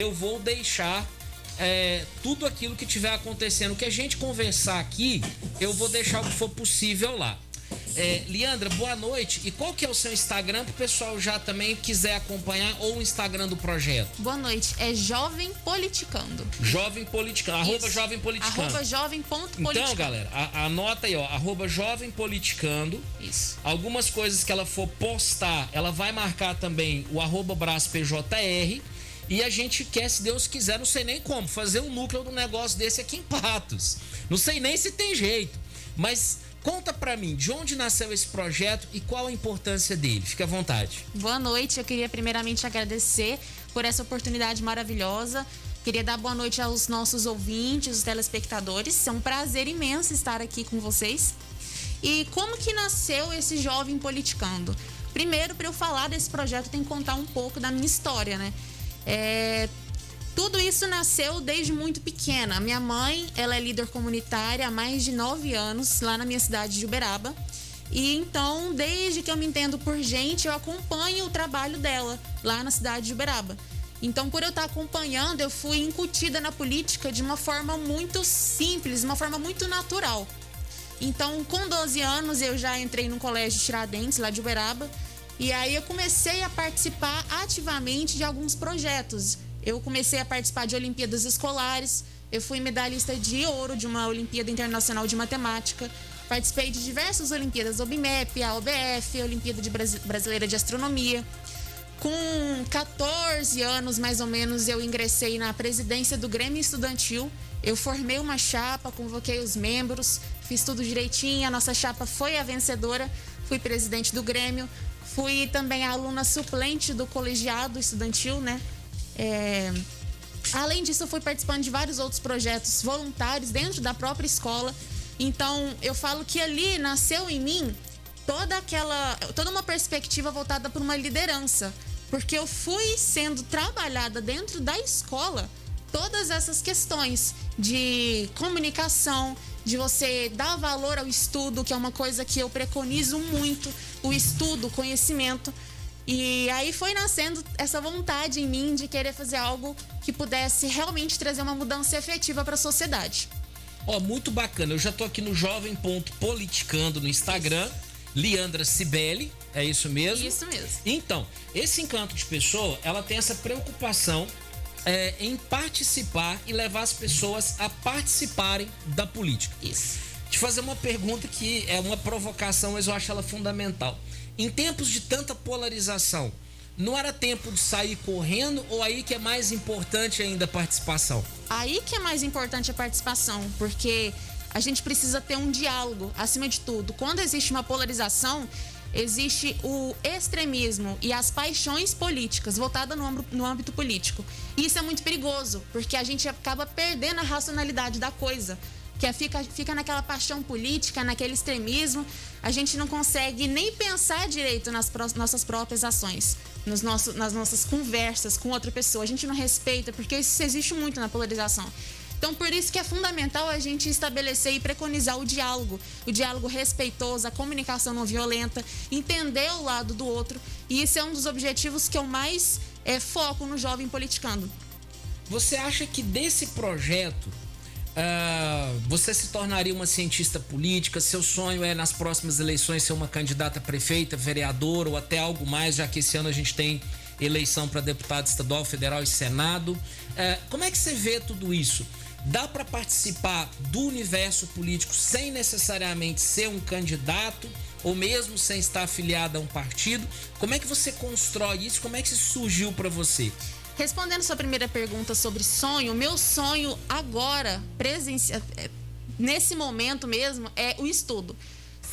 eu vou deixar é, tudo aquilo que tiver acontecendo. Que a gente conversar aqui, eu vou deixar o que for possível lá. É, Leandra, boa noite. E qual que é o seu Instagram para o pessoal já também quiser acompanhar ou o Instagram do projeto? Boa noite. É Jovem Politicando. Jovem Politicando. Arroba Jovem Politicando. Arroba Jovem Politicando. Então, galera, a, anota aí, ó. Arroba Jovem Politicando. Isso. Algumas coisas que ela for postar, ela vai marcar também o arroba Braço PJR. E a gente quer, se Deus quiser, não sei nem como, fazer um núcleo do negócio desse aqui em Patos. Não sei nem se tem jeito. Mas Conta para mim, de onde nasceu esse projeto e qual a importância dele? Fique à vontade. Boa noite, eu queria primeiramente agradecer por essa oportunidade maravilhosa. Queria dar boa noite aos nossos ouvintes, os telespectadores. É um prazer imenso estar aqui com vocês. E como que nasceu esse jovem politicando? Primeiro, para eu falar desse projeto, tem que contar um pouco da minha história, né? É, tudo isso nasceu desde muito pequena. Minha mãe, ela é líder comunitária há mais de nove anos lá na minha cidade de Uberaba. E então, desde que eu me entendo por gente, eu acompanho o trabalho dela lá na cidade de Uberaba. Então, por eu estar acompanhando, eu fui incutida na política de uma forma muito simples, uma forma muito natural. Então, com 12 anos, eu já entrei no colégio Tiradentes, lá de Uberaba, e aí eu comecei a participar ativamente de alguns projetos. Eu comecei a participar de Olimpíadas escolares, eu fui medalhista de ouro de uma Olimpíada Internacional de Matemática, participei de diversas Olimpíadas, OBMEP, a OBF, a Olimpíada de Brasileira de Astronomia. Com 14 anos, mais ou menos, eu ingressei na presidência do Grêmio Estudantil. Eu formei uma chapa, convoquei os membros, fiz tudo direitinho. A nossa chapa foi a vencedora. Fui presidente do Grêmio. Fui também aluna suplente do colegiado estudantil, né? É... Além disso, fui participando de vários outros projetos voluntários dentro da própria escola. Então, eu falo que ali nasceu em mim toda aquela, toda uma perspectiva voltada para uma liderança, porque eu fui sendo trabalhada dentro da escola todas essas questões de comunicação, de você dar valor ao estudo, que é uma coisa que eu preconizo muito, o estudo, o conhecimento. E aí foi nascendo essa vontade em mim de querer fazer algo que pudesse realmente trazer uma mudança efetiva para a sociedade. Ó, oh, muito bacana. Eu já tô aqui no jovem ponto politicando no Instagram. Isso. Liandra Cibele, é isso mesmo? Isso mesmo. Então, esse encanto de pessoa, ela tem essa preocupação é, em participar e levar as pessoas a participarem da política. Isso. Te fazer uma pergunta que é uma provocação, mas eu acho ela fundamental. Em tempos de tanta polarização, não era tempo de sair correndo ou aí que é mais importante ainda a participação? Aí que é mais importante a participação, porque a gente precisa ter um diálogo acima de tudo. Quando existe uma polarização, existe o extremismo e as paixões políticas voltadas no, no âmbito político. E isso é muito perigoso, porque a gente acaba perdendo a racionalidade da coisa que é, fica, fica naquela paixão política, naquele extremismo, a gente não consegue nem pensar direito nas pró nossas próprias ações, nos nosso, nas nossas conversas com outra pessoa. A gente não respeita, porque isso existe muito na polarização. Então, por isso que é fundamental a gente estabelecer e preconizar o diálogo, o diálogo respeitoso, a comunicação não violenta, entender o lado do outro. E isso é um dos objetivos que eu mais é, foco no Jovem Politicando. Você acha que desse projeto Uh, você se tornaria uma cientista política? Seu sonho é nas próximas eleições ser uma candidata a prefeita, vereadora ou até algo mais, já que esse ano a gente tem eleição para deputado estadual, federal e senado. Uh, como é que você vê tudo isso? Dá para participar do universo político sem necessariamente ser um candidato ou mesmo sem estar afiliado a um partido? Como é que você constrói isso? Como é que isso surgiu para você? Respondendo sua primeira pergunta sobre sonho, meu sonho agora, presencia, é, nesse momento mesmo, é o estudo.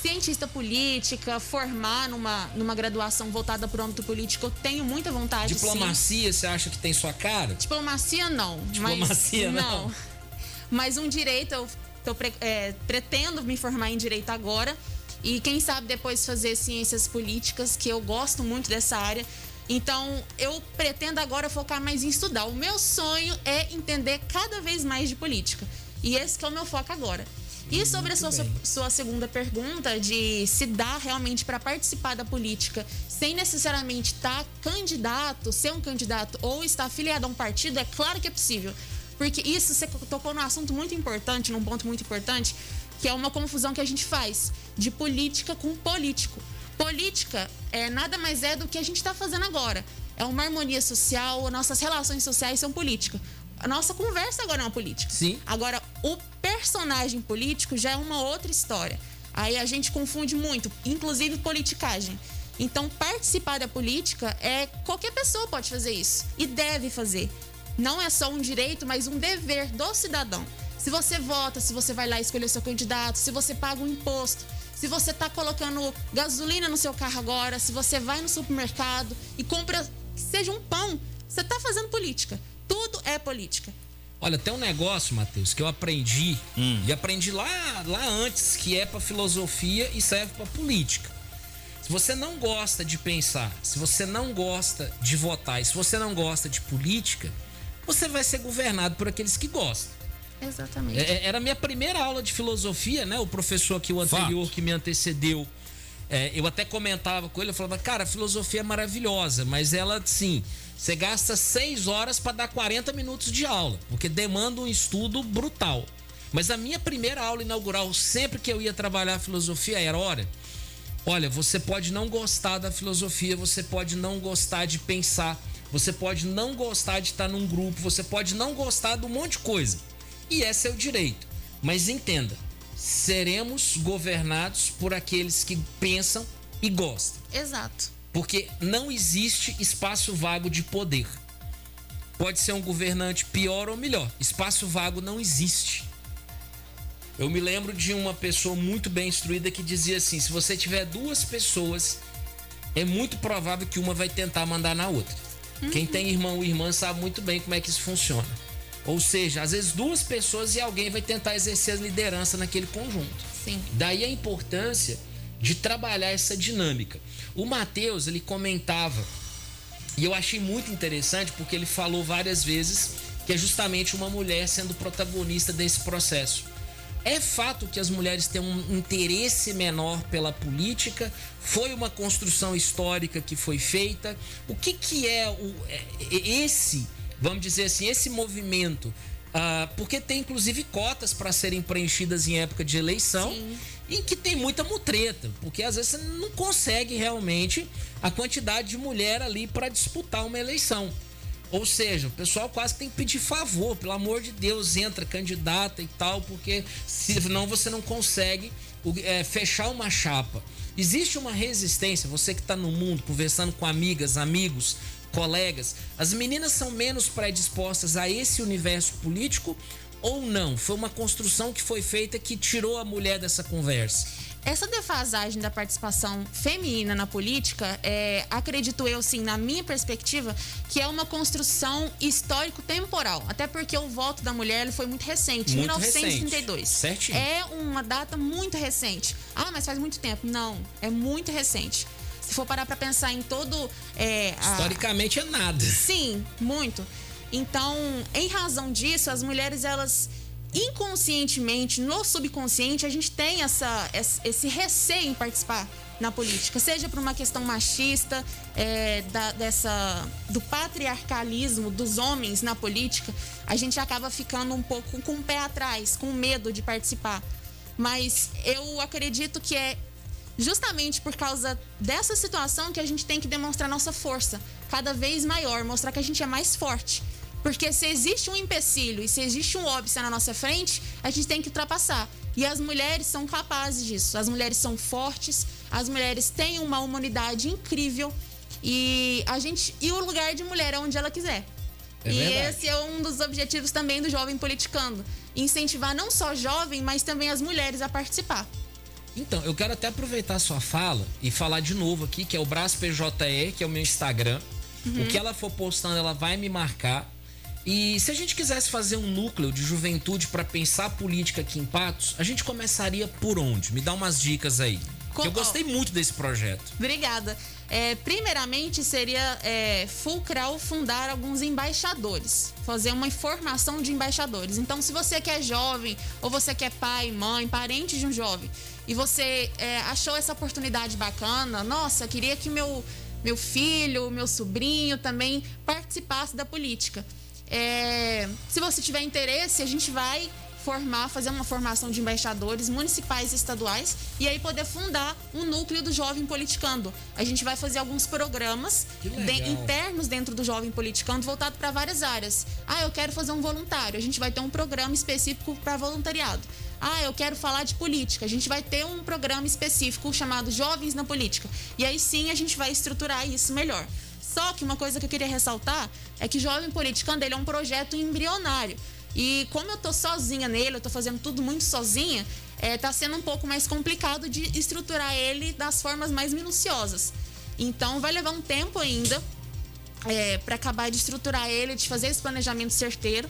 Cientista política, formar numa, numa graduação voltada para o âmbito político, eu tenho muita vontade. Diplomacia, sim. você acha que tem sua cara? Diplomacia, não. Diplomacia, não. não. Mas um direito, eu tô, é, pretendo me formar em direito agora. E quem sabe depois fazer ciências políticas, que eu gosto muito dessa área. Então, eu pretendo agora focar mais em estudar. O meu sonho é entender cada vez mais de política. E esse é o meu foco agora. E sobre a sua, sua segunda pergunta de se dá realmente para participar da política sem necessariamente estar tá candidato, ser um candidato ou estar afiliado a um partido, é claro que é possível. Porque isso você tocou num assunto muito importante, num ponto muito importante, que é uma confusão que a gente faz de política com político. Política é nada mais é do que a gente está fazendo agora. É uma harmonia social, nossas relações sociais são política. A nossa conversa agora é uma política. Sim. Agora, o personagem político já é uma outra história. Aí a gente confunde muito, inclusive politicagem. Então, participar da política é qualquer pessoa pode fazer isso e deve fazer. Não é só um direito, mas um dever do cidadão. Se você vota, se você vai lá escolher seu candidato, se você paga um imposto, se você está colocando gasolina no seu carro agora, se você vai no supermercado e compra, seja um pão, você está fazendo política. Tudo é política. Olha, tem um negócio, Matheus, que eu aprendi, hum. e aprendi lá, lá antes, que é para filosofia e serve para política. Se você não gosta de pensar, se você não gosta de votar, e se você não gosta de política, você vai ser governado por aqueles que gostam. Exatamente. É, é era a minha primeira aula de filosofia, né? O professor aqui, o anterior, Fato. que me antecedeu, é, eu até comentava com ele, eu falava, cara, a filosofia é maravilhosa, mas ela, sim, você gasta seis horas para dar 40 minutos de aula, porque demanda um estudo brutal. Mas a minha primeira aula inaugural, sempre que eu ia trabalhar filosofia, era: olha, olha, você pode não gostar da filosofia, você pode não gostar de pensar, você pode não gostar de estar num grupo, você pode não gostar de um monte de coisa. E é seu direito. Mas entenda, seremos governados por aqueles que pensam e gostam. Exato. Porque não existe espaço vago de poder. Pode ser um governante pior ou melhor. Espaço vago não existe. Eu me lembro de uma pessoa muito bem instruída que dizia assim: se você tiver duas pessoas, é muito provável que uma vai tentar mandar na outra. Uhum. Quem tem irmão ou irmã sabe muito bem como é que isso funciona. Ou seja, às vezes duas pessoas e alguém vai tentar exercer a liderança naquele conjunto. Sim. Daí a importância de trabalhar essa dinâmica. O Mateus, ele comentava, e eu achei muito interessante porque ele falou várias vezes que é justamente uma mulher sendo protagonista desse processo. É fato que as mulheres têm um interesse menor pela política? Foi uma construção histórica que foi feita? O que, que é o, é, esse, vamos dizer assim, esse movimento? Ah, porque tem inclusive cotas para serem preenchidas em época de eleição. Sim em que tem muita mutreta, porque às vezes você não consegue realmente a quantidade de mulher ali para disputar uma eleição. Ou seja, o pessoal quase tem que pedir favor, pelo amor de Deus, entra candidata e tal, porque senão você não consegue é, fechar uma chapa. Existe uma resistência, você que está no mundo, conversando com amigas, amigos, colegas, as meninas são menos predispostas a esse universo político ou não? Foi uma construção que foi feita que tirou a mulher dessa conversa? Essa defasagem da participação feminina na política, é, acredito eu, sim, na minha perspectiva, que é uma construção histórico-temporal. Até porque o voto da mulher foi muito recente, muito 1932. Recente. Certinho. É uma data muito recente. Ah, mas faz muito tempo. Não, é muito recente. Se for parar para pensar em todo. É, a... Historicamente é nada. Sim, muito. Então, em razão disso, as mulheres elas inconscientemente, no subconsciente, a gente tem essa, esse receio em participar na política, seja por uma questão machista, é, da, dessa, do patriarcalismo dos homens na política, a gente acaba ficando um pouco com o pé atrás, com medo de participar. Mas eu acredito que é justamente por causa dessa situação que a gente tem que demonstrar nossa força cada vez maior, mostrar que a gente é mais forte. Porque se existe um empecilho e se existe um óbice na nossa frente, a gente tem que ultrapassar. E as mulheres são capazes disso. As mulheres são fortes, as mulheres têm uma humanidade incrível e a gente e o lugar de mulher é onde ela quiser. É e verdade. esse é um dos objetivos também do jovem politicando, incentivar não só jovem, mas também as mulheres a participar. Então, eu quero até aproveitar a sua fala e falar de novo aqui, que é o Braço PJE, que é o meu Instagram. Uhum. O que ela for postando, ela vai me marcar. E se a gente quisesse fazer um núcleo de juventude para pensar política aqui em Patos, a gente começaria por onde? Me dá umas dicas aí. Com, eu gostei muito desse projeto. Obrigada. É, primeiramente, seria é, fulcral fundar alguns embaixadores, fazer uma formação de embaixadores. Então, se você que é jovem, ou você que é pai, mãe, parente de um jovem, e você é, achou essa oportunidade bacana, nossa, queria que meu, meu filho, meu sobrinho também participasse da política. É, se você tiver interesse, a gente vai formar, fazer uma formação de embaixadores municipais e estaduais e aí poder fundar um núcleo do Jovem Politicando. A gente vai fazer alguns programas de, internos dentro do Jovem Politicando voltado para várias áreas. Ah, eu quero fazer um voluntário. A gente vai ter um programa específico para voluntariado. Ah, eu quero falar de política. A gente vai ter um programa específico chamado Jovens na Política. E aí sim a gente vai estruturar isso melhor. Só que uma coisa que eu queria ressaltar é que Jovem Politicando ele é um projeto embrionário. E como eu tô sozinha nele, eu tô fazendo tudo muito sozinha, é, tá sendo um pouco mais complicado de estruturar ele das formas mais minuciosas. Então vai levar um tempo ainda é, para acabar de estruturar ele, de fazer esse planejamento certeiro.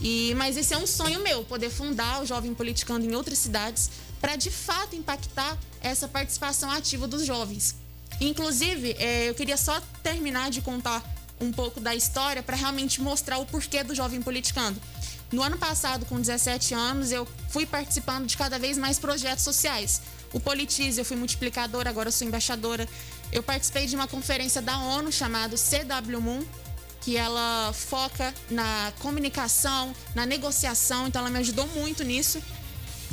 E, mas esse é um sonho meu, poder fundar o Jovem Politicando em outras cidades para de fato impactar essa participação ativa dos jovens. Inclusive, é, eu queria só terminar de contar um pouco da história para realmente mostrar o porquê do Jovem Politicando. No ano passado, com 17 anos, eu fui participando de cada vez mais projetos sociais. O Politize, eu fui multiplicadora, agora sou embaixadora. Eu participei de uma conferência da ONU chamada CW Moon, que ela foca na comunicação, na negociação, então ela me ajudou muito nisso.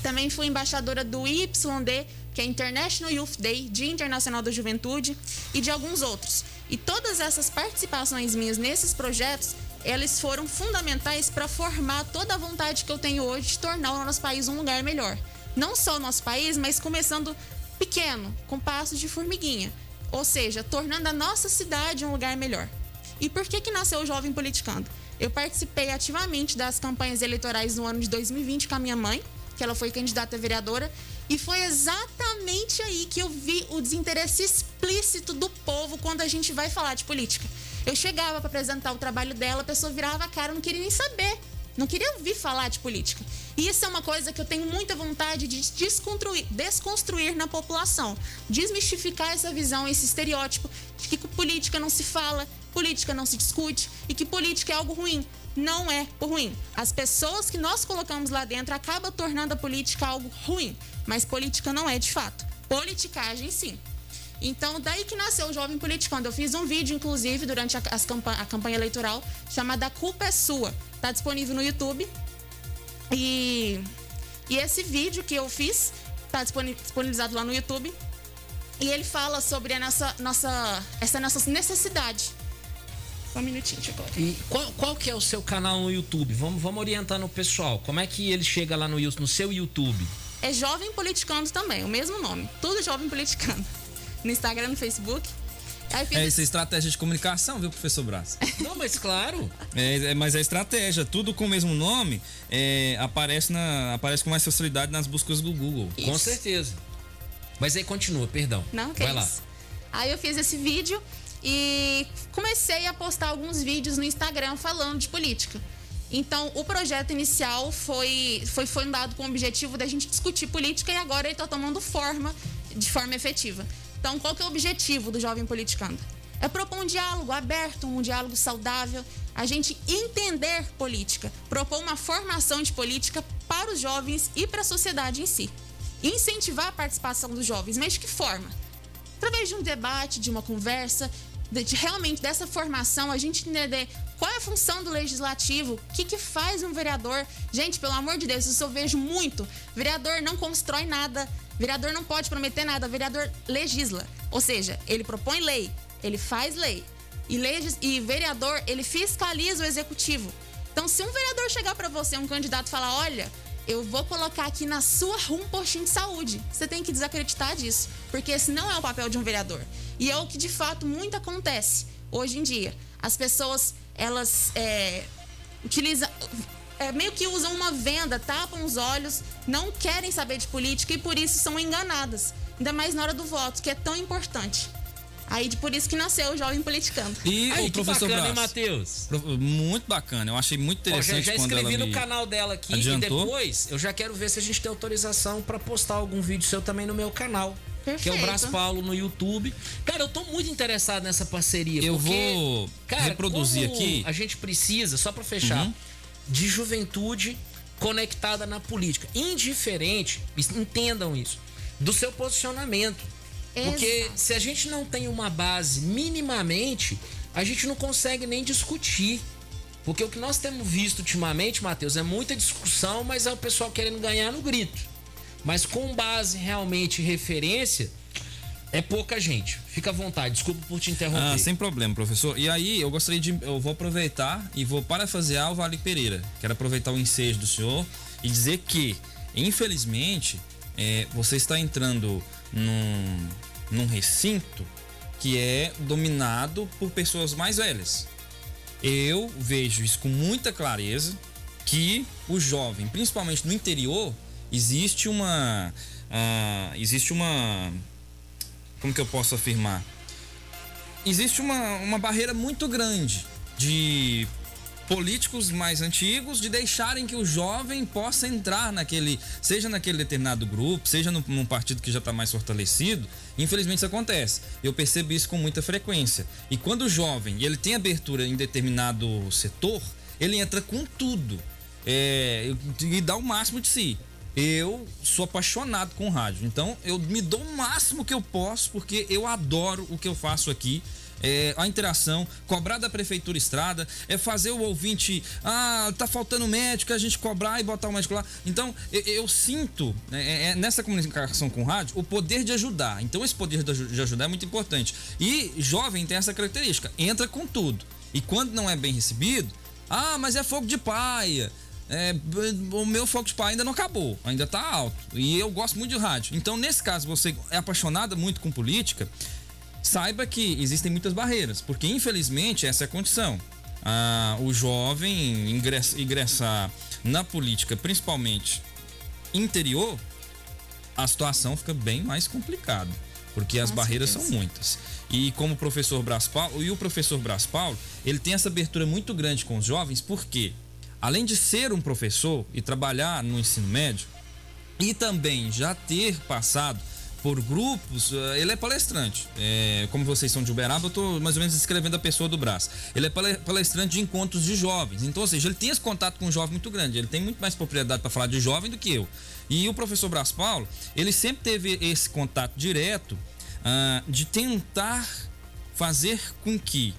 Também fui embaixadora do YD, que é International Youth Day, Dia Internacional da Juventude, e de alguns outros. E todas essas participações minhas nesses projetos eles foram fundamentais para formar toda a vontade que eu tenho hoje de tornar o nosso país um lugar melhor. Não só o nosso país, mas começando pequeno, com passos de formiguinha. Ou seja, tornando a nossa cidade um lugar melhor. E por que, que nasceu o Jovem Politicando? Eu participei ativamente das campanhas eleitorais no ano de 2020 com a minha mãe, que ela foi candidata a vereadora, e foi exatamente aí que eu vi o desinteresse explícito do povo quando a gente vai falar de política. Eu chegava para apresentar o trabalho dela, a pessoa virava a cara, não queria nem saber. Não queria ouvir falar de política. E isso é uma coisa que eu tenho muita vontade de desconstruir, desconstruir na população. Desmistificar essa visão, esse estereótipo de que política não se fala, política não se discute e que política é algo ruim. Não é ruim. As pessoas que nós colocamos lá dentro acabam tornando a política algo ruim. Mas política não é de fato. Politicagem, sim. Então, daí que nasceu o Jovem Politicando. Eu fiz um vídeo, inclusive, durante a, a campanha eleitoral, chamada Culpa é Sua. Está disponível no YouTube. E, e esse vídeo que eu fiz está disponibilizado lá no YouTube. E ele fala sobre a nossa, nossa, essa nossa necessidade. Só um minutinho, agora. E qual, qual que é o seu canal no YouTube? Vamos, vamos orientando o pessoal. Como é que ele chega lá no, no seu YouTube? É Jovem Politicando também, o mesmo nome. Tudo Jovem Politicando no Instagram, no Facebook. é, isso é estratégia de comunicação, viu, professor Braz? Não, mas claro. É, é, mas é estratégia. Tudo com o mesmo nome é, aparece, na, aparece com mais facilidade nas buscas do Google. Isso. Com certeza. Mas aí continua, perdão. Não, que Vai lá. Isso. Aí eu fiz esse vídeo e comecei a postar alguns vídeos no Instagram falando de política. Então, o projeto inicial foi, foi fundado com o objetivo da gente discutir política e agora ele está tomando forma de forma efetiva. Então, qual que é o objetivo do Jovem Politicando? É propor um diálogo aberto, um diálogo saudável, a gente entender política, propor uma formação de política para os jovens e para a sociedade em si. Incentivar a participação dos jovens, mas de que forma? Através de um debate, de uma conversa, de, de realmente dessa formação, a gente entender qual é a função do legislativo, o que, que faz um vereador. Gente, pelo amor de Deus, isso eu vejo muito. Vereador não constrói nada, Vereador não pode prometer nada, vereador legisla. Ou seja, ele propõe lei, ele faz lei. E, legis, e vereador, ele fiscaliza o executivo. Então, se um vereador chegar para você, um candidato, falar: olha, eu vou colocar aqui na sua rua um postinho de saúde. Você tem que desacreditar disso, porque esse não é o papel de um vereador. E é o que de fato muito acontece hoje em dia. As pessoas, elas é, utilizam é, meio que usam uma venda, tapam os olhos, não querem saber de política e por isso são enganadas. Ainda mais na hora do voto, que é tão importante. Aí por isso que nasceu o Jovem Politicando. E Aí, o professor bacana, Matheus? Muito bacana, eu achei muito interessante. Ó, já, já escrevi no canal dela aqui adiantou. e depois eu já quero ver se a gente tem autorização para postar algum vídeo seu também no meu canal. Perfeito. que é o Brás Paulo no YouTube. Cara, eu tô muito interessado nessa parceria. Eu porque, vou cara, reproduzir aqui. A gente precisa, só para fechar, uhum. de juventude conectada na política. Indiferente, entendam isso, do seu posicionamento. Exato. Porque se a gente não tem uma base minimamente, a gente não consegue nem discutir. Porque o que nós temos visto ultimamente, Matheus, é muita discussão, mas é o pessoal querendo ganhar no grito. Mas com base realmente referência, é pouca gente. Fica à vontade, desculpa por te interromper. Ah, sem problema, professor. E aí, eu gostaria de. Eu vou aproveitar e vou parafasear o Vale Pereira. Quero aproveitar o ensejo do senhor e dizer que, infelizmente, é, você está entrando num, num recinto que é dominado por pessoas mais velhas. Eu vejo isso com muita clareza que o jovem, principalmente no interior, existe uma uh, existe uma como que eu posso afirmar? Existe uma, uma barreira muito grande de políticos mais antigos de deixarem que o jovem possa entrar naquele, seja naquele determinado grupo, seja no, num partido que já está mais fortalecido. Infelizmente isso acontece. Eu percebo isso com muita frequência. E quando o jovem ele tem abertura em determinado setor, ele entra com tudo é, e dá o máximo de si. Eu sou apaixonado com rádio, então eu me dou o máximo que eu posso porque eu adoro o que eu faço aqui é, a interação, cobrar da prefeitura estrada, é fazer o ouvinte, ah, tá faltando médico, a gente cobrar e botar o médico lá. Então, eu, eu sinto né, é, é, nessa comunicação com o rádio o poder de ajudar. Então, esse poder de ajudar é muito importante. E jovem tem essa característica, entra com tudo. E quando não é bem recebido, ah, mas é fogo de paia. É, o meu foco de paia ainda não acabou, ainda tá alto. E eu gosto muito de rádio. Então, nesse caso, você é apaixonada muito com política, saiba que existem muitas barreiras, porque infelizmente essa é a condição. Ah, o jovem ingressa, ingressar na política, principalmente interior, a situação fica bem mais complicada, porque as barreiras certeza. são muitas. E como o professor Bras Paulo, e o professor Bras Paulo, ele tem essa abertura muito grande com os jovens, porque além de ser um professor e trabalhar no ensino médio, e também já ter passado por grupos, eh, ele é palestrante. É, como vocês são de Uberaba, eu estou mais ou menos descrevendo a pessoa do braço. Ele é palestrante de encontros de jovens. Então, ou seja, ele tem esse contato com um jovem muito grande. Ele tem muito mais propriedade para falar de jovem do que eu. E o professor Brás Paulo, ele sempre teve esse contato direto ah, de tentar fazer com que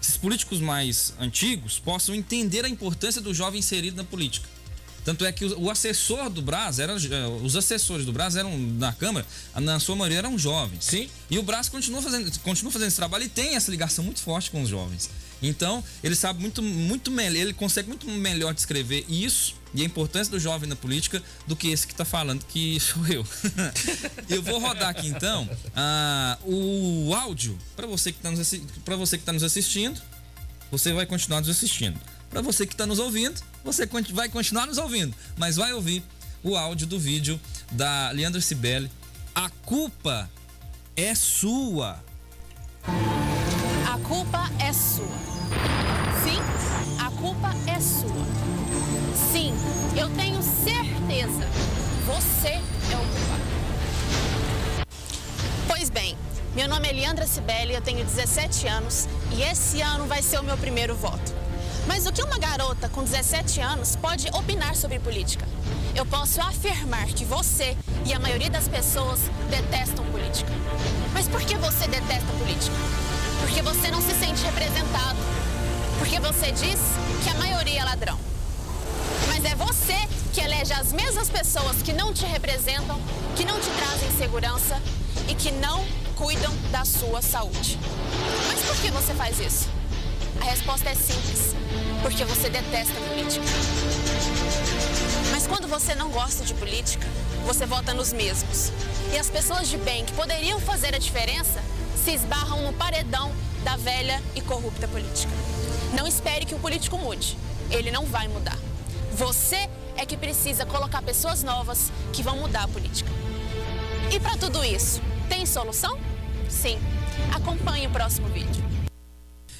esses políticos mais antigos possam entender a importância do jovem inserido na política. Tanto é que o, assessor do Brás, era, eh, os assessores do Brás eram na Câmara, na sua maioria eram jovens. Sim. E o Brás continua fazendo, continua fazendo esse trabalho e tem essa ligação muito forte com os jovens. Então, ele sabe muito, muito melhor, ele consegue muito melhor descrever isso e a importância do jovem na política do que esse que está falando, que sou eu. eu vou rodar aqui então uh, o áudio para você que está nos, você que tá nos assistindo. Você vai continuar nos assistindo. Para você que está nos ouvindo, você vai continuar nos ouvindo, mas vai ouvir o áudio do vídeo da Leandra Cibele. A culpa é sua. A culpa é sua. Sim, a culpa é sua. Sim, eu tenho certeza. Você é o culpado. Pois bem, meu nome é Leandra Cibele, eu tenho 17 anos e esse ano vai ser o meu primeiro voto. Mas o que uma garota com 17 anos pode opinar sobre política? Eu posso afirmar que você e a maioria das pessoas detestam política. Mas por que você detesta política? Porque você não se sente representado. Porque você diz que a maioria é ladrão. Mas é você que elege as mesmas pessoas que não te representam, que não te trazem segurança e que não cuidam da sua saúde. Mas por que você faz isso? A resposta é simples: porque você detesta política. Mas quando você não gosta de política, você vota nos mesmos. E as pessoas de bem que poderiam fazer a diferença se esbarram no paredão da velha e corrupta política. Não espere que o político mude. Ele não vai mudar. Você é que precisa colocar pessoas novas que vão mudar a política. E para tudo isso, tem solução? Sim. Acompanhe o próximo vídeo.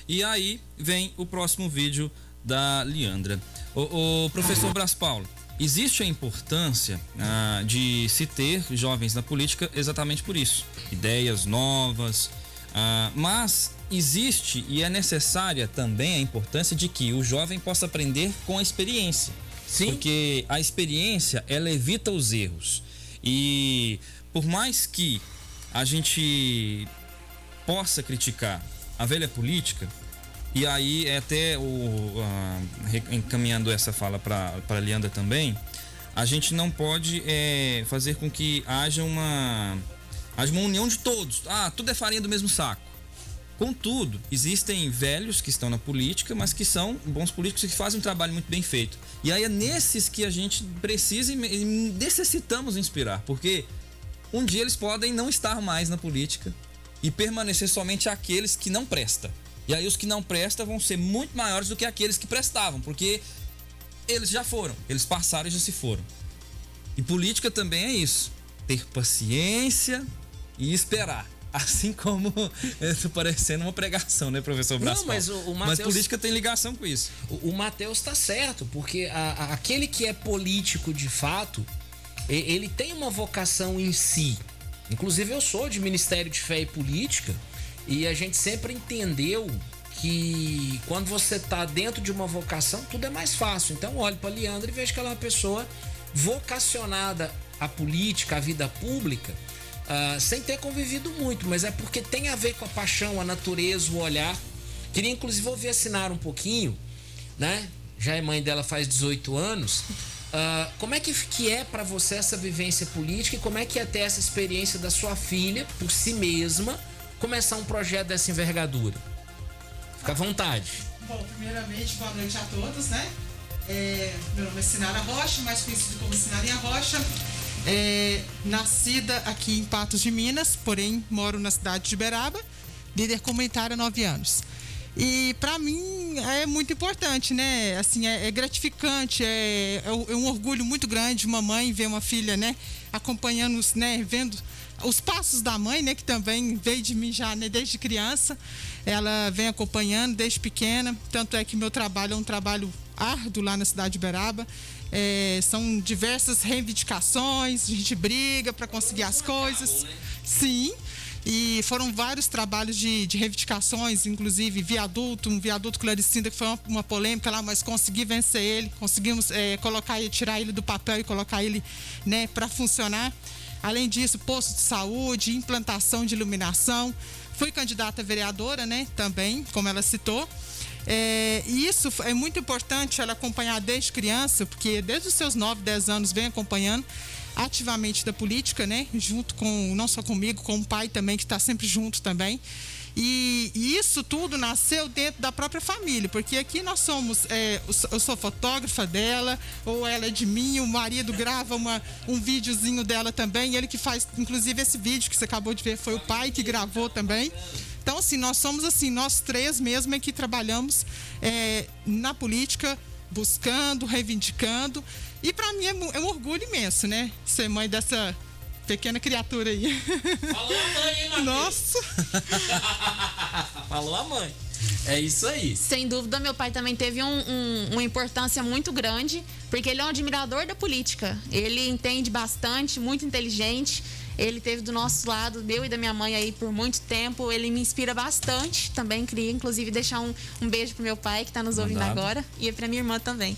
E aí vem o próximo vídeo da Leandra. O, o professor Bras Paulo, existe a importância ah, de se ter jovens na política exatamente por isso. Ideias novas, ah, mas existe e é necessária também a importância de que o jovem possa aprender com a experiência. Sim. Porque a experiência, ela evita os erros. E por mais que a gente possa criticar a velha política, e aí é até o uh, encaminhando essa fala para Leandra também, a gente não pode é, fazer com que haja uma, haja uma união de todos. Ah, tudo é farinha do mesmo saco. Contudo, existem velhos que estão na política, mas que são bons políticos e que fazem um trabalho muito bem feito. E aí é nesses que a gente precisa e necessitamos inspirar, porque um dia eles podem não estar mais na política e permanecer somente aqueles que não prestam. E aí os que não prestam vão ser muito maiores do que aqueles que prestavam, porque eles já foram, eles passaram e já se foram. E política também é isso: ter paciência e esperar. Assim como está parecendo uma pregação, né, professor Brasco? Não, mas o, o Mateus, Mas política tem ligação com isso. O, o Matheus está certo, porque a, a, aquele que é político de fato, ele tem uma vocação em si. Inclusive, eu sou de Ministério de Fé e Política e a gente sempre entendeu que quando você está dentro de uma vocação, tudo é mais fácil. Então, olhe para Leandro e veja que ela é uma pessoa vocacionada à política, à vida pública uh, sem ter convivido muito, mas é porque tem a ver com a paixão, a natureza, o olhar. Queria inclusive ouvir assinar um pouquinho, né? Já é mãe dela faz 18 anos. Uh, como é que, que é para você essa vivência política e como é que é ter essa experiência da sua filha, por si mesma, começar um projeto dessa envergadura? Fica à vontade. Bom, primeiramente, boa noite a todos, né? É, meu nome é Sinara Rocha, mais conhecido como Sinarinha Rocha. É, nascida aqui em Patos de Minas, porém moro na cidade de Beraba, líder comunitário há nove anos. E para mim é muito importante, né? Assim, é, é gratificante, é, é, um orgulho muito grande uma mãe ver uma filha, né? Acompanhando, né? Vendo os passos da mãe, né? Que também veio de mim já né, desde criança. Ela vem acompanhando desde pequena. Tanto é que meu trabalho é um trabalho árduo lá na cidade de Beraba. É, são diversas reivindicações, a gente briga para conseguir as coisas. Sim. E foram vários trabalhos de, de reivindicações, inclusive viaduto, um viaduto Claricinda, que foi uma, uma polêmica lá, mas consegui vencer ele, conseguimos é, colocar e tirar ele do papel e colocar ele né, para funcionar. Além disso, posto de saúde, implantação de iluminação. Fui candidata a vereadora, né? Também, como ela citou. É, e isso é muito importante ela acompanhar desde criança, porque desde os seus 9, 10 anos vem acompanhando ativamente da política, né? Junto com, não só comigo, com o pai também, que está sempre junto também. E, e, isso tudo nasceu dentro da própria família, porque aqui nós somos, é, eu sou fotógrafa dela, ou ela é de mim, o marido grava uma, um videozinho dela também, ele que faz, inclusive esse vídeo que você acabou de ver foi o pai que gravou também. Então, assim, nós somos assim, nós três mesmo é que trabalhamos é, na política, buscando, reivindicando. E para mim é, é, um orgulho imenso, né? Ser mãe dessa pequena criatura aí. Falou a mãe, hein? Nossa! Falou a mãe. É isso aí. Sem dúvida, meu pai também teve um, um, uma importância muito grande, porque ele é um admirador da política. Ele entende bastante, muito inteligente. Ele teve do nosso lado, meu e da minha mãe aí por muito tempo. Ele me inspira bastante. Também queria, inclusive, deixar um, um beijo pro meu pai que está nos ouvindo Mandado. agora e pra minha irmã também.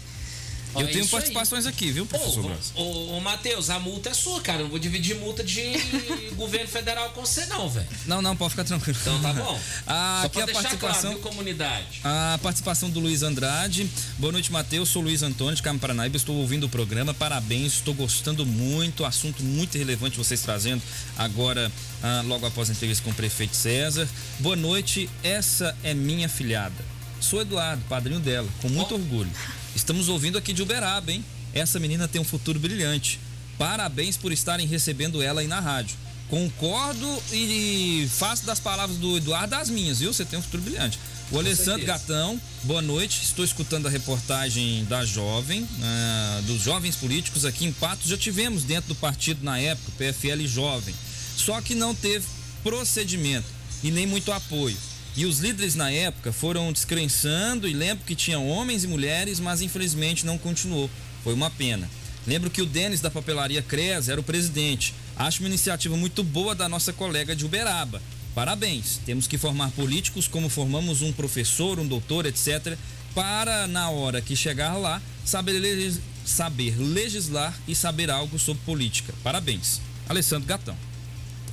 Eu é tenho participações aí. aqui, viu, professor Ô, ô, ô Matheus, a multa é sua, cara. Eu não vou dividir multa de governo federal com você, não, velho. Não, não, pode ficar tranquilo. Então tá bom. ah, aqui a participação. Claro, comunidade. A participação do Luiz Andrade. Boa noite, Matheus. Sou Luiz Antônio de Carmo Paranaíba. Estou ouvindo o programa. Parabéns, estou gostando muito. Assunto muito relevante vocês trazendo agora, ah, logo após a entrevista com o prefeito César. Boa noite, essa é minha filhada. Sou Eduardo, padrinho dela, com muito oh. orgulho. Estamos ouvindo aqui de Uberaba, hein? Essa menina tem um futuro brilhante. Parabéns por estarem recebendo ela aí na rádio. Concordo e faço das palavras do Eduardo as minhas, viu? Você tem um futuro brilhante. O Com Alessandro certeza. Gatão, boa noite. Estou escutando a reportagem da Jovem, uh, dos jovens políticos aqui em Patos. Já tivemos dentro do partido na época, PFL Jovem. Só que não teve procedimento e nem muito apoio. E os líderes na época foram descrençando e lembro que tinha homens e mulheres, mas infelizmente não continuou. Foi uma pena. Lembro que o Denis da papelaria Cres era o presidente. Acho uma iniciativa muito boa da nossa colega de Uberaba. Parabéns. Temos que formar políticos como formamos um professor, um doutor, etc., para, na hora que chegar lá, saber, legis saber legislar e saber algo sobre política. Parabéns. Alessandro Gatão.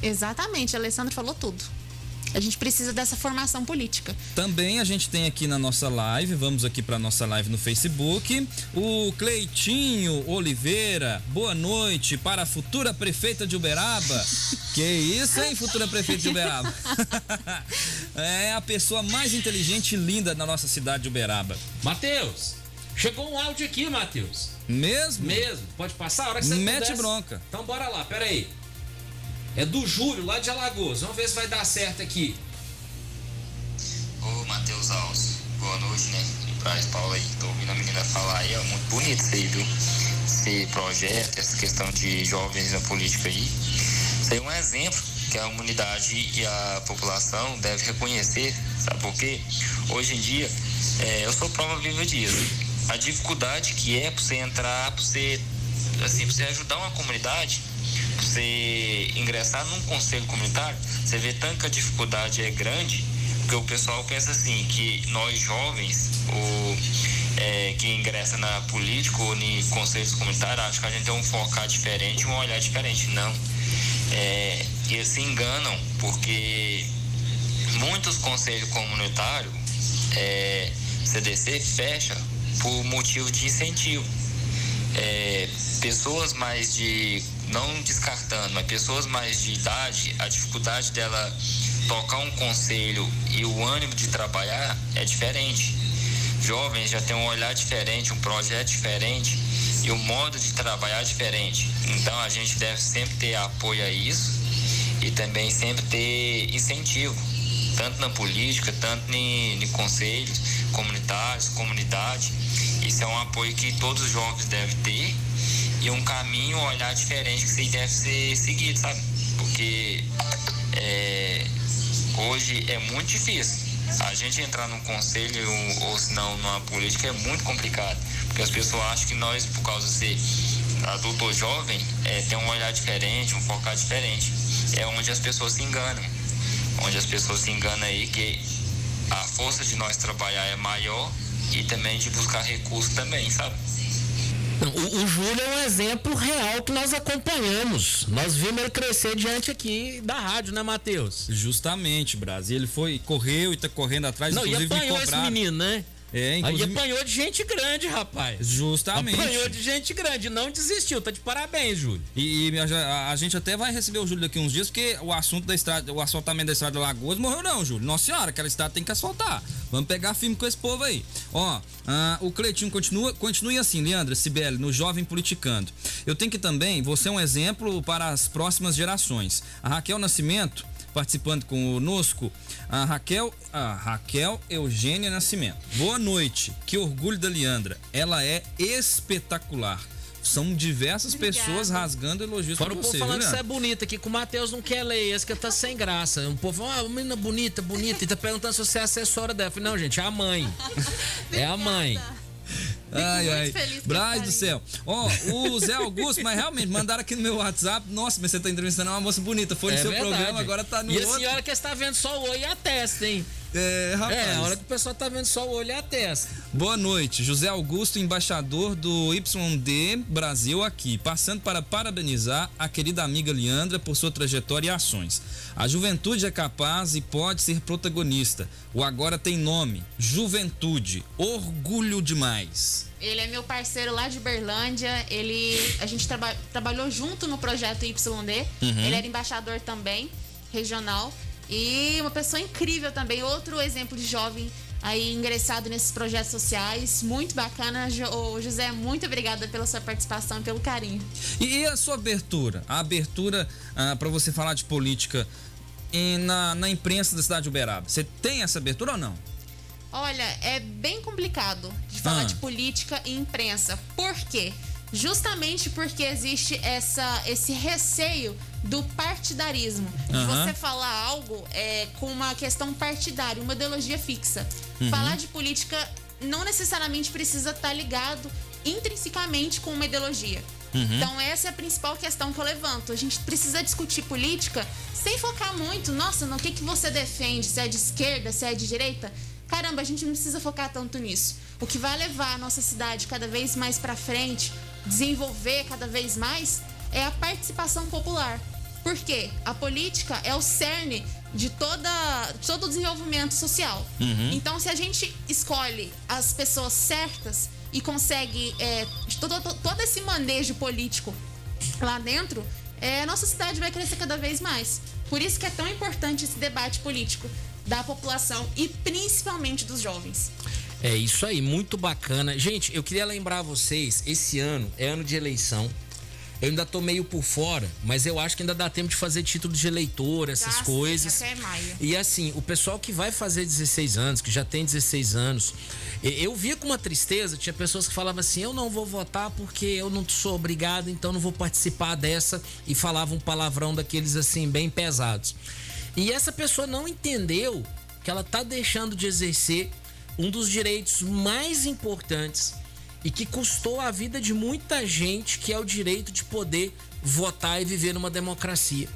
Exatamente, Alessandro falou tudo. A gente precisa dessa formação política. Também a gente tem aqui na nossa live, vamos aqui para nossa live no Facebook, o Cleitinho Oliveira. Boa noite para a futura prefeita de Uberaba. que isso, hein, futura prefeita de Uberaba? é a pessoa mais inteligente e linda da nossa cidade de Uberaba. Matheus, chegou um áudio aqui, Matheus. Mesmo? Mesmo. Pode passar a hora que você Mete pudesse. bronca. Então bora lá, pera aí. É do Júlio, lá de Alagoas. Vamos ver se vai dar certo aqui. Ô, Matheus Alves, boa noite, né? Pra Paulo aí, tô ouvindo a menina falar aí, ó, muito bonito isso aí, viu? Esse projeto, essa questão de jovens na política aí. Isso aí é um exemplo que a comunidade e a população deve reconhecer, sabe por quê? Hoje em dia, é, eu sou prova viva disso. A dificuldade que é pra você entrar, pra você, assim, pra você ajudar uma comunidade, você ingressar num conselho comunitário, você vê tanta dificuldade é grande, porque o pessoal pensa assim, que nós jovens, ou é, que ingressa na política ou em conselhos comunitários, acho que a gente tem um focar diferente, um olhar diferente. Não. É, eles se enganam, porque muitos conselhos comunitários, é, CDC, fecha por motivo de incentivo. É, pessoas mais de, não descartando, mas pessoas mais de idade, a dificuldade dela tocar um conselho e o ânimo de trabalhar é diferente. Jovens já têm um olhar diferente, um projeto diferente e o modo de trabalhar diferente. Então a gente deve sempre ter apoio a isso e também sempre ter incentivo, tanto na política, tanto em, em conselhos comunitários, comunidade. Isso é um apoio que todos os jovens devem e um caminho, um olhar diferente que isso deve ser seguido, sabe? Porque é, hoje é muito difícil. A gente entrar num conselho ou, ou se não numa política é muito complicado. Porque as pessoas acham que nós, por causa de ser adulto ou jovem, é, tem um olhar diferente, um focar diferente. É onde as pessoas se enganam. Onde as pessoas se enganam aí que a força de nós trabalhar é maior e também de buscar recursos também, sabe? O, o Júlio é um exemplo real que nós acompanhamos. Nós vimos ele crescer diante aqui da rádio, né, Matheus? Justamente, Brasil. Ele foi, correu e tá correndo atrás, Não, e apanhou esse menino, né? É, Aí inclusive. apanhou de gente grande, rapaz. Justamente. Apanhou de gente grande, não desistiu. Tá de parabéns, Júlio. E, e a, a gente até vai receber o Júlio daqui uns dias, porque o assunto da estrada, o asfaltamento da estrada de Lagoas morreu não, Júlio. Nossa senhora, aquela estrada tem que asfaltar. Vamos pegar firme com esse povo aí. Ó, ah, o Cleitinho continua, continue assim, Leandra, Sibeli, no Jovem Politicando. Eu tenho que também, você é um exemplo para as próximas gerações. A Raquel Nascimento, participando conosco, a Raquel, a Raquel Eugênia Nascimento. Boa noite, que orgulho da Leandra. Ela é espetacular. São diversas Obrigada. pessoas rasgando elogios Fora pra o você, povo falando que você é bonita aqui, que o Matheus não quer ler esse que tá sem graça. Um povo, ah, menina bonita, bonita, e tá perguntando se você é assessora dela. Eu falei, não, gente, é a mãe. É a mãe. Ai, muito ai. Braz do céu. Ó, o Zé Augusto, mas realmente, mandaram aqui no meu WhatsApp. Nossa, mas você tá entrevistando uma moça bonita. Foi no é seu verdade. programa, agora tá no E a outro. senhora que está vendo só o olho e a testa, hein? É, rapaz. É, a hora que o pessoal tá vendo só o olho e a testa. Boa noite, José Augusto, embaixador do YD Brasil aqui, passando para parabenizar a querida amiga Leandra por sua trajetória e ações. A juventude é capaz e pode ser protagonista. O agora tem nome, Juventude. Orgulho demais. Ele é meu parceiro lá de Berlândia. Ele, a gente traba- trabalhou junto no projeto YD. Ele era embaixador também, regional. E uma pessoa incrível também. Outro exemplo de jovem aí ingressado nesses projetos sociais. Muito bacana. Jo- José, muito obrigada pela sua participação e pelo carinho. E, a sua abertura? A abertura para você falar de política na, na imprensa da cidade de Uberaba. Você tem essa abertura ou não? Olha, é bem complicado de falar Ah. de política e imprensa. Por quê? Justamente porque existe essa, esse receio do partidarismo. De você falar algo é, com uma questão partidária, uma ideologia fixa. Uhum. Falar de política não necessariamente precisa estar ligado intrinsecamente com uma ideologia. Uhum. Então, essa é a principal questão que eu levanto. A gente precisa discutir política sem focar muito, nossa, no que, que você defende, se é de esquerda, se é de direita. Caramba, a gente não precisa focar tanto nisso. O que vai levar a nossa cidade cada vez mais para frente, desenvolver cada vez mais, é a participação popular. Por quê? A política é o cerne de toda, todo o desenvolvimento social. Uhum. Então, se a gente escolhe as pessoas certas e consegue é, todo, todo esse manejo político lá dentro, é, a nossa cidade vai crescer cada vez mais. Por isso que é tão importante esse debate político da população e principalmente dos jovens. É isso aí, muito bacana. Gente, eu queria lembrar vocês, esse ano é ano de eleição. Eu ainda tô meio por fora, mas eu acho que ainda dá tempo de fazer título de eleitor, essas coisas. Sim, até maio. E assim, o pessoal que vai fazer 16 anos, que já tem 16 anos, eu via com uma tristeza, tinha pessoas que falavam assim: eu não vou votar porque eu não sou obrigado, então não vou participar dessa, e falavam um palavrão daqueles assim, bem pesados. E essa pessoa não entendeu que ela tá deixando de exercer um dos direitos mais importantes e que custou a vida de muita gente, que é o direito de poder votar e viver numa democracia.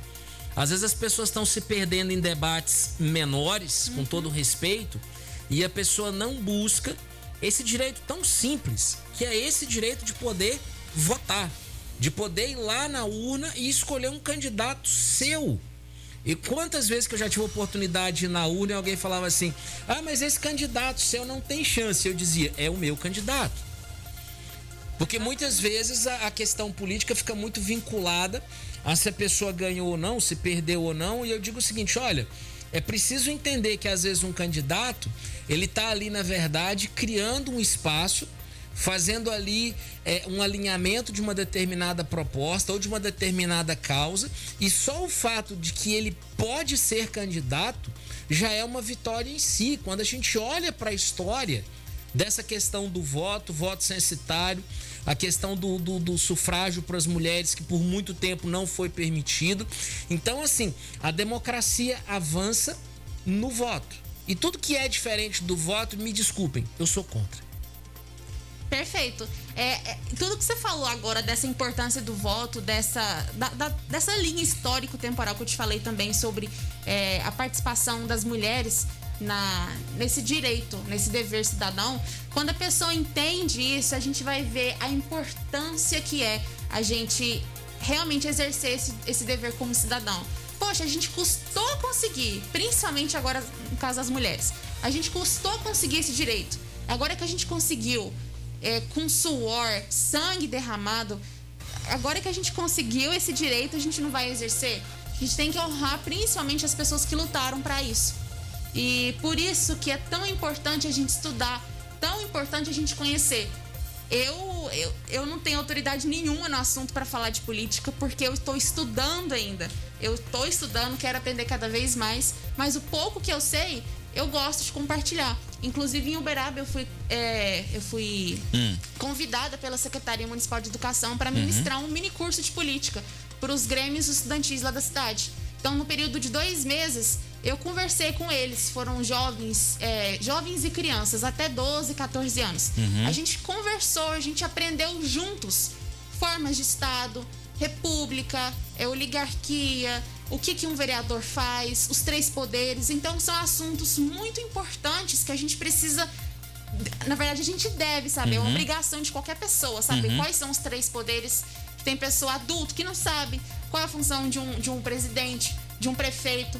Às vezes as pessoas estão se perdendo em debates menores, uhum. com todo respeito, e a pessoa não busca esse direito tão simples, que é esse direito de poder votar, de poder ir lá na urna e escolher um candidato seu. E quantas vezes que eu já tive oportunidade na urna e alguém falava assim: ah, mas esse candidato seu não tem chance. Eu dizia: é o meu candidato. Porque muitas vezes a questão política fica muito vinculada a se a pessoa ganhou ou não, se perdeu ou não. E eu digo o seguinte: olha, é preciso entender que às vezes um candidato ele está ali na verdade criando um espaço, fazendo ali é, um alinhamento de uma determinada proposta ou de uma determinada causa e só o fato de que ele pode ser candidato já é uma vitória em si. Quando a gente olha para a história dessa questão do voto, voto censitário, a questão do, do, do sufrágio para as mulheres, que por muito tempo não foi permitido. Então, assim, a democracia avança no voto. E tudo que é diferente do voto, me desculpem, eu sou contra. Perfeito. É, é, tudo que você falou agora dessa importância do voto, dessa, da, da, dessa linha histórico-temporal que eu te falei também sobre é, a participação das mulheres na, nesse direito, nesse dever cidadão, quando a pessoa entende isso, a gente vai ver a importância que é a gente realmente exercer esse, esse dever como cidadão. Poxa, a gente custou conseguir, principalmente agora no caso das mulheres, a gente custou conseguir esse direito. Agora que a gente conseguiu, é, com suor, sangue derramado, agora que a gente conseguiu esse direito, a gente não vai exercer. A gente tem que honrar principalmente as pessoas que lutaram para isso. E por isso que é tão importante a gente estudar, tão importante a gente conhecer. Eu, eu, eu não tenho autoridade nenhuma no assunto para falar de política, porque eu estou estudando ainda. Eu estou estudando, quero aprender cada vez mais, mas o pouco que eu sei, eu gosto de compartilhar. Inclusive em Uberaba eu fui, é, eu fui hum. convidada pela Secretaria Municipal de Educação para ministrar uhum. um mini curso de política para os grêmios estudantis lá da cidade. Então, no período de dois meses, eu conversei com eles, foram jovens, é, jovens e crianças, até 12, 14 anos. Uhum. A gente conversou, a gente aprendeu juntos formas de Estado, república, é, oligarquia, o que, que um vereador faz, os três poderes. Então, são assuntos muito importantes que a gente precisa. Na verdade, a gente deve saber, uhum. é uma uhum. obrigação de qualquer pessoa saber uhum. quais são os três poderes. Tem pessoa adulto que não sabe qual é a função de um, de um presidente, de um prefeito.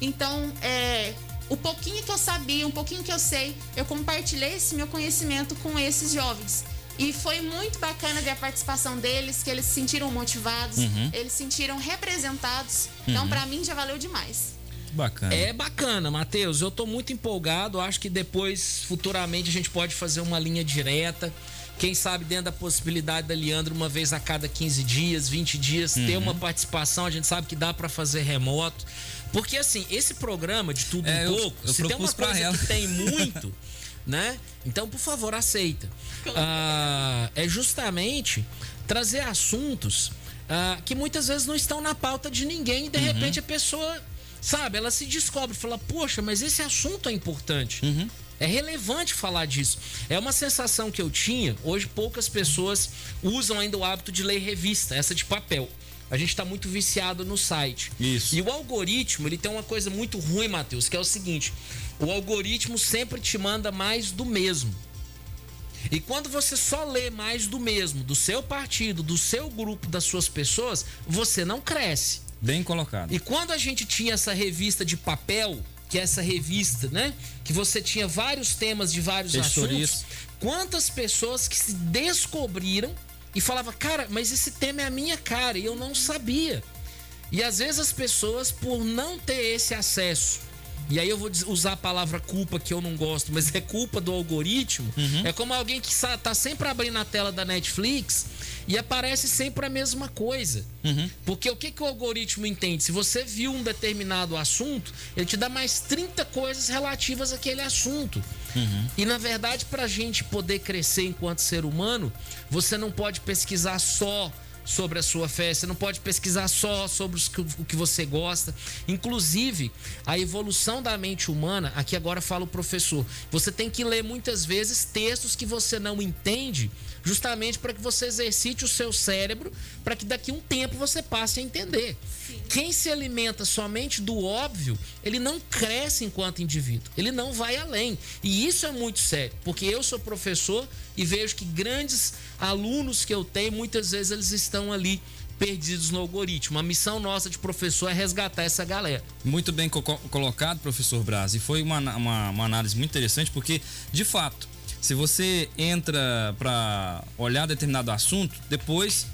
Então, é, o pouquinho que eu sabia, um pouquinho que eu sei, eu compartilhei esse meu conhecimento com esses jovens. E foi muito bacana ver a participação deles, que eles se sentiram motivados, uhum. eles se sentiram representados. Então, uhum. para mim, já valeu demais. Bacana. É bacana, Matheus. Eu tô muito empolgado. Acho que depois, futuramente, a gente pode fazer uma linha direta. Quem sabe dentro da possibilidade da Leandro, uma vez a cada 15 dias, 20 dias, uhum. ter uma participação. A gente sabe que dá para fazer remoto. Porque assim, esse programa de tudo é, um pouco, eu, eu se tem uma coisa ela. que tem muito, né? Então, por favor, aceita. Ah, é justamente trazer assuntos ah, que muitas vezes não estão na pauta de ninguém e de uhum. repente a pessoa, sabe, ela se descobre, fala, poxa, mas esse assunto é importante. Uhum. É relevante falar disso. É uma sensação que eu tinha. Hoje poucas pessoas usam ainda o hábito de ler revista, essa de papel. A gente está muito viciado no site. Isso. E o algoritmo, ele tem uma coisa muito ruim, Matheus, que é o seguinte: o algoritmo sempre te manda mais do mesmo. E quando você só lê mais do mesmo, do seu partido, do seu grupo, das suas pessoas, você não cresce. Bem colocado. E quando a gente tinha essa revista de papel, que é essa revista, né? Que você tinha vários temas de vários Textorias. assuntos. Quantas pessoas que se descobriram e falava, cara, mas esse tema é a minha cara e eu não sabia. E às vezes as pessoas, por não ter esse acesso, e aí eu vou usar a palavra culpa que eu não gosto, mas é culpa do algoritmo. É como alguém que tá sempre abrindo a tela da Netflix e aparece sempre a mesma coisa. Porque o que, que o algoritmo entende? Se você viu um determinado assunto, ele te dá mais 30 coisas relativas àquele assunto. E na verdade, para a gente poder crescer enquanto ser humano, você não pode pesquisar só sobre a sua fé, você não pode pesquisar só sobre o que você gosta. Inclusive, a evolução da mente humana, aqui agora fala o professor, você tem que ler muitas vezes textos que você não entende, justamente para que você exercite o seu cérebro, para que daqui a um tempo você passe a entender. Quem se alimenta somente do óbvio, ele não cresce enquanto indivíduo, ele não vai além. E isso é muito sério, porque eu sou professor e vejo que grandes alunos que eu tenho, muitas vezes eles estão ali perdidos no algoritmo. A missão nossa de professor é resgatar essa galera. Muito bem co- colocado, professor Braz. E foi uma, uma, uma análise muito interessante, porque, de fato, se você entra para olhar determinado assunto, depois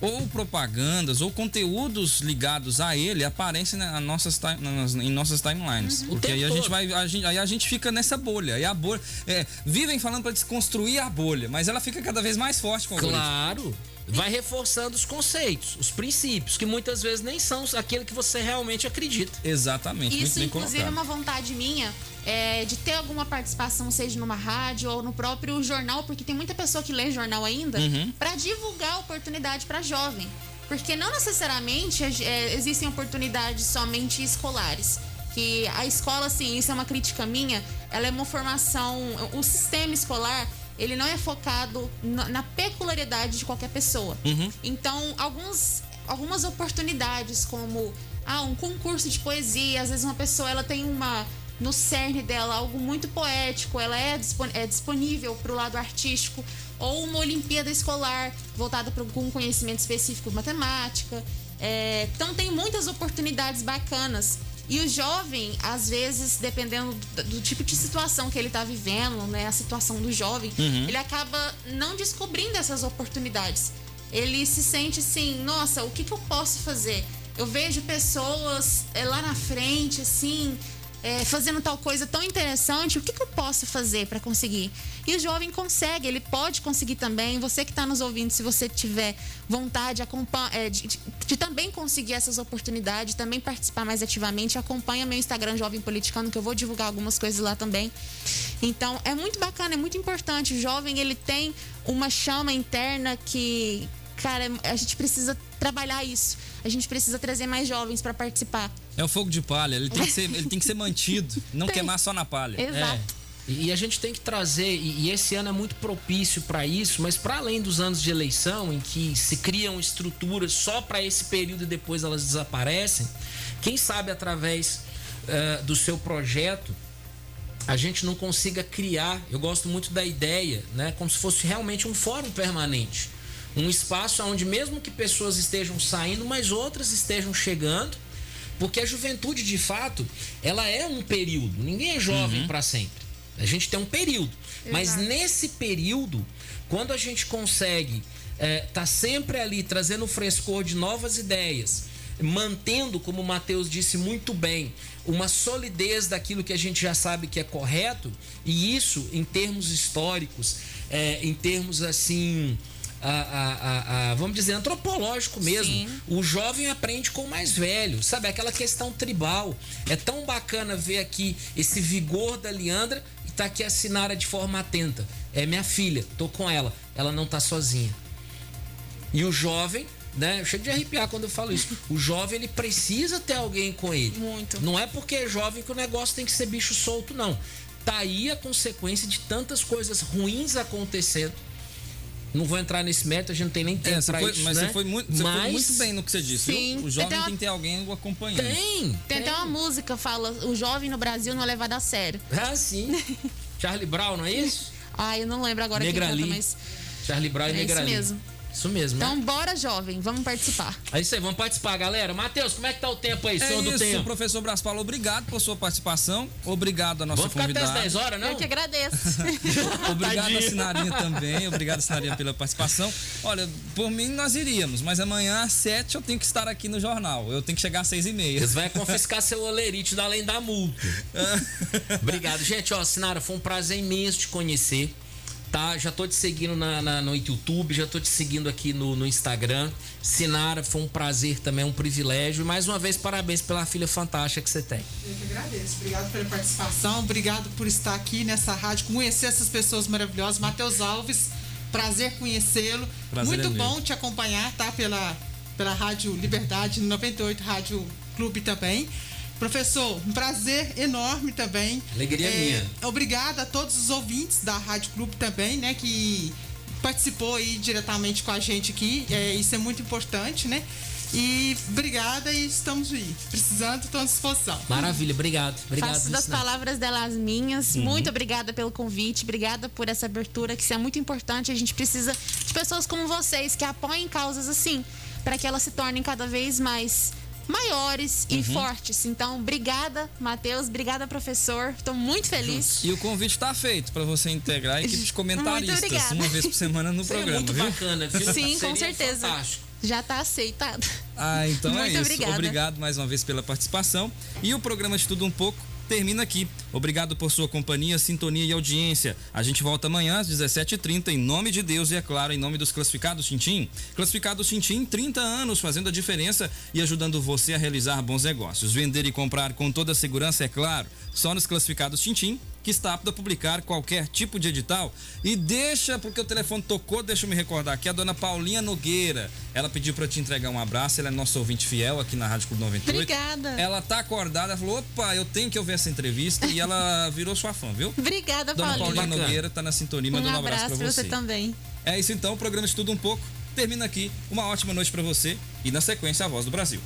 ou propagandas ou conteúdos ligados a ele aparecem na nossas, nas- em nossas timelines. Porque tempo aí a gente vai. a gente- aí a gente fica nessa bolha. E a bolha. é, vivem falando para desconstruir a bolha, mas ela fica cada vez mais forte com o. Claro. Vai reforçando os conceitos, os princípios, que muitas vezes nem são aquele que você realmente acredita. Exatamente. Isso, inclusive, é colocado. uma vontade minha é, de ter alguma participação, seja numa rádio ou no próprio jornal, porque tem muita pessoa que lê jornal ainda, Uhum. para divulgar a oportunidade para jovem. Porque não necessariamente é, existem oportunidades somente escolares. Que a escola, assim, isso é uma crítica minha, ela é uma formação. O sistema escolar, ele não é focado na, peculiaridade de qualquer pessoa. Então, alguns, algumas oportunidades, como ah, um concurso de poesia, às vezes uma pessoa ela tem uma no cerne dela algo muito poético, ela é, é disponível para o lado artístico, ou uma Olimpíada escolar voltada para algum conhecimento específico, matemática. É, então tem muitas oportunidades bacanas. E o jovem, às vezes, dependendo do, do tipo de situação que ele está vivendo, né, a situação do jovem, ele acaba não descobrindo essas oportunidades. Ele se sente assim, nossa, o que, que eu posso fazer? Eu vejo pessoas é, lá na frente, assim, é, fazendo tal coisa tão interessante, o que, que eu posso fazer para conseguir? E o jovem consegue, ele pode conseguir também. Você que está nos ouvindo, se você tiver vontade é, de, de- de também conseguir essas oportunidades, também participar mais ativamente, acompanha meu Instagram Jovem Politicano, que eu vou divulgar algumas coisas lá também. Então, é muito bacana, é muito importante. O jovem, ele tem uma chama interna que, cara, a gente precisa trabalhar isso. A gente precisa trazer mais jovens para participar. É o fogo de palha, ele tem que ser, ele tem que ser mantido, não Tem. queimar só na palha. Exato. E, e a gente tem que trazer, e, esse ano é muito propício para isso, mas para além dos anos de eleição, em que se criam estruturas só para esse período e depois elas desaparecem, quem sabe através eh, do seu projeto a gente não consiga criar, eu gosto muito da ideia, né, como se fosse realmente um fórum permanente. Um espaço onde, mesmo que pessoas estejam saindo, mas outras estejam chegando, porque a juventude, de fato, ela é um período. Ninguém é jovem para sempre. A gente tem um período. Mas nesse período, quando a gente consegue estar sempre ali trazendo o frescor de novas ideias, mantendo, como o Matheus disse muito bem, uma solidez daquilo que a gente já sabe que é correto, e isso em termos históricos, é, em termos assim. A- a- a- vamos dizer, antropológico mesmo. Sim. O jovem aprende com o mais velho, sabe? Aquela questão tribal. É tão bacana ver aqui esse vigor da Leandra e tá aqui a Sinara de forma atenta. É minha filha, tô com ela. Ela não tá sozinha. E o jovem, né? Eu chego de arrepiar quando eu falo isso. O jovem, ele precisa ter alguém com ele. Muito. Não é porque é jovem que o negócio tem que ser bicho solto, não. tá aí a consequência de tantas coisas ruins acontecendo. Não vou entrar nesse método, a gente não tem nem tempo É, você pra foi, isso, mas né? você foi muito, você foi Mas muito bem no que você disse. Sim. viu? O jovem Tem uma- tem que ter alguém o acompanhando. Tem. Tem até uma música que fala: o jovem no Brasil não é levado a sério. Ah, sim. Charlie Brown, não é isso? Ah, eu não lembro agora quem Negrali. canta, mas. Charlie Brown e É isso mesmo. Isso mesmo, né? Então, bora, jovem, vamos participar. É isso aí, vamos participar, galera. Matheus, como é que tá o tempo aí, É senhor do isso, tempo? professor Bras Paulo, obrigado por sua participação. Obrigado à nossa Vamos ficar até as convidada. 10 horas, não? Eu que agradeço. Obrigado Tadinho. a Sinarinha também, obrigado a Sinarinha pela participação. Olha, por mim nós iríamos, mas amanhã às 7 eu tenho que estar aqui no jornal. Eu tenho que chegar às 6 e meia. Eles vão confiscar seu olerite da além da multa. Obrigado, gente. Ó, Sinara, foi um prazer imenso te conhecer. Tá? Já tô te seguindo na, na- no YouTube, já tô te seguindo aqui no, no Instagram. Sinara, foi um prazer também, um privilégio. E mais uma vez, parabéns pela filha fantástica que você tem. Eu que agradeço. Obrigado pela participação. Obrigado por estar aqui nessa rádio, conhecer essas pessoas maravilhosas. Matheus Alves, prazer conhecê-lo. Prazer Muito é bom te acompanhar, tá? Pela, pela Rádio Liberdade 98, Rádio Clube também. Professor, um prazer enorme também. Alegria minha. Obrigada a todos os ouvintes da Rádio Clube também, né? Que participou aí diretamente com a gente aqui. É, isso é muito importante, né? E obrigada e estamos aí. Precisando, estou à disposição. Maravilha, obrigado. Obrigado, Faço das palavras dela as minhas. Uhum. Muito obrigada pelo convite, obrigada por essa abertura, que isso é muito importante. A gente precisa de pessoas como vocês que apoiem causas assim, para que elas se tornem cada vez mais maiores e Uhum. fortes. Então, obrigada, Matheus, obrigada, professor. Estou muito feliz. E o convite está feito para você integrar a equipe de comentaristas uma vez por semana no Seria programa, muito viu? bacana, viu? Sim, com Seria certeza. Fantástico. Já está aceitado. Ah, então é Muito isso. obrigada. Obrigado mais uma vez pela participação. E o programa de Tudo Um Pouco termina aqui. Obrigado por sua companhia, sintonia e audiência. A gente volta amanhã às 17h30, em nome de Deus e, é claro, em nome dos Classificados Tintim. Classificados Tintim, 30 anos fazendo a diferença e ajudando você a realizar bons negócios. Vender e comprar com toda a segurança, é claro, só nos Classificados Tintim que está apto a publicar qualquer tipo de edital. E deixa, porque o telefone tocou, deixa eu me recordar aqui, a dona Paulinha Nogueira. Ela pediu para te entregar um abraço, ela é nossa ouvinte fiel aqui na Rádio Clube 98. Obrigada. Ela tá acordada, falou: opa, eu tenho que ouvir essa entrevista e ela virou sua fã, viu? Obrigada, Dona Paulinha. Paulinha. Nogueira tá na sintonia, Um mandando um abraço abraço para você você. também. É isso então, o programa de tudo um pouco termina aqui. Uma ótima noite para você e na sequência a voz do Brasil.